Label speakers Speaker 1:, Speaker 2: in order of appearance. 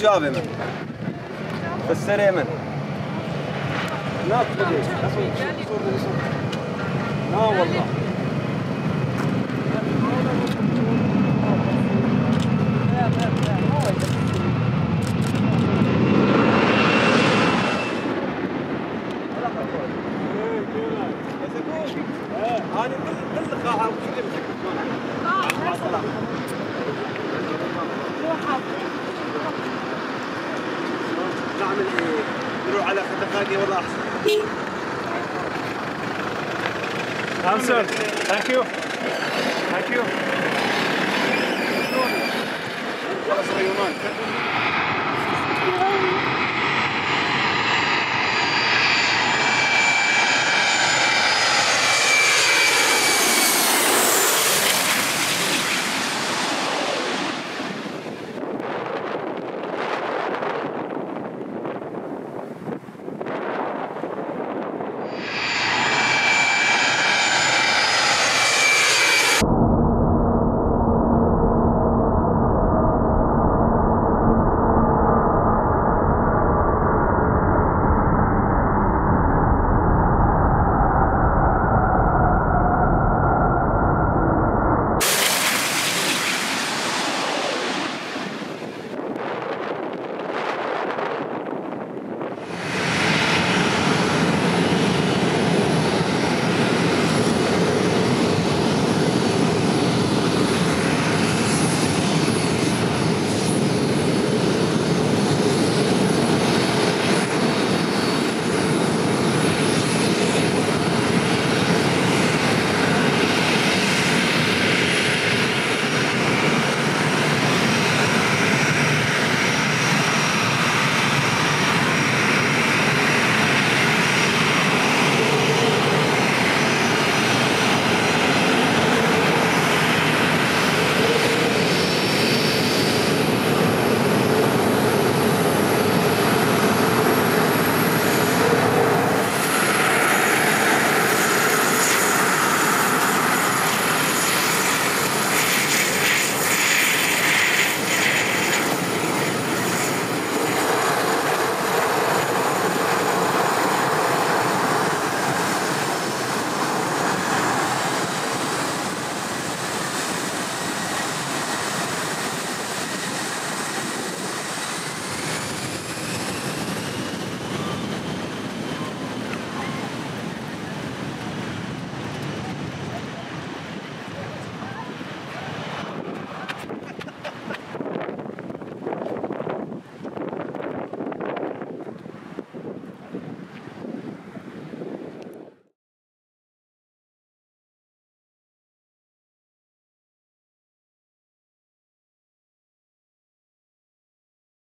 Speaker 1: جابه من. فسري من. لا تبدي لا والله. هذه كل كل خاعه وكل على خدقاقي ولا أحسن
Speaker 2: Answer. Thank you. Thank you.
Speaker 1: صهيونات